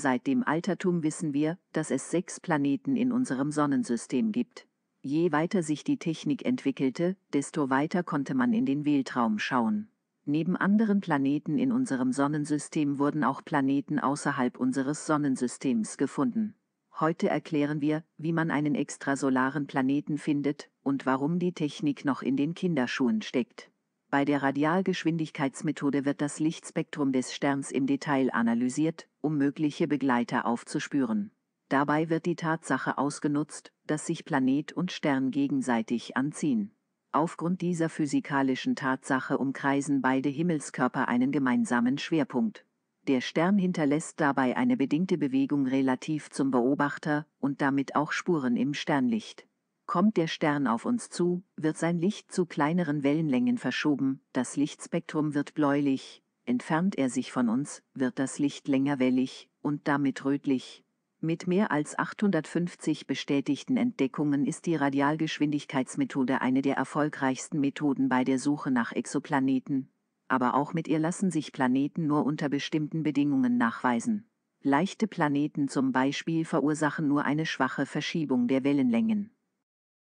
Seit dem Altertum wissen wir, dass es sechs Planeten in unserem Sonnensystem gibt. Je weiter sich die Technik entwickelte, desto weiter konnte man in den Weltraum schauen. Neben anderen Planeten in unserem Sonnensystem wurden auch Planeten außerhalb unseres Sonnensystems gefunden. Heute erklären wir, wie man einen extrasolaren Planeten findet und warum die Technik noch in den Kinderschuhen steckt. Bei der Radialgeschwindigkeitsmethode wird das Lichtspektrum des Sterns im Detail analysiert, um mögliche Begleiter aufzuspüren. Dabei wird die Tatsache ausgenutzt, dass sich Planet und Stern gegenseitig anziehen. Aufgrund dieser physikalischen Tatsache umkreisen beide Himmelskörper einen gemeinsamen Schwerpunkt. Der Stern hinterlässt dabei eine bedingte Bewegung relativ zum Beobachter und damit auch Spuren im Sternlicht. Kommt der Stern auf uns zu, wird sein Licht zu kleineren Wellenlängen verschoben, das Lichtspektrum wird bläulich, entfernt er sich von uns, wird das Licht länger wellig und damit rötlich, mit mehr als 850 bestätigten Entdeckungen ist die Radialgeschwindigkeitsmethode eine der erfolgreichsten Methoden bei der Suche nach Exoplaneten. Aber auch mit ihr lassen sich Planeten nur unter bestimmten Bedingungen nachweisen. Leichte Planeten zum Beispiel verursachen nur eine schwache Verschiebung der Wellenlängen.